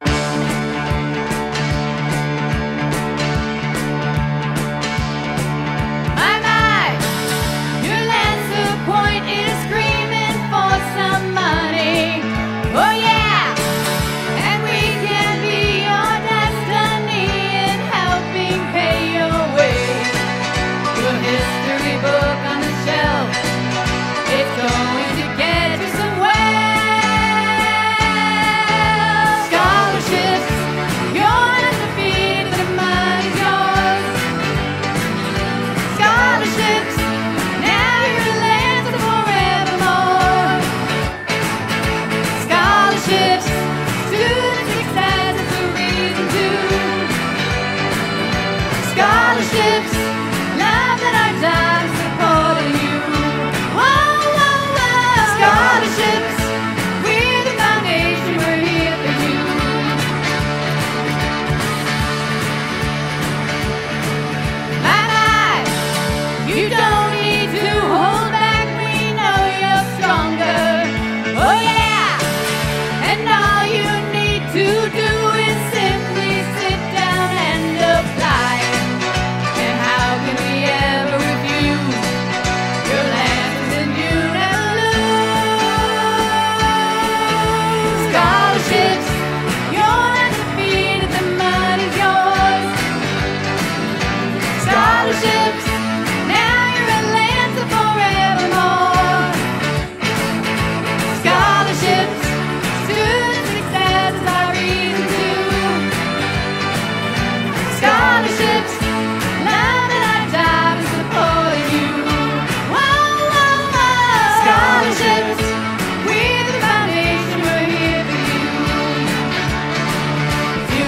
Bye. ships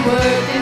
worth it.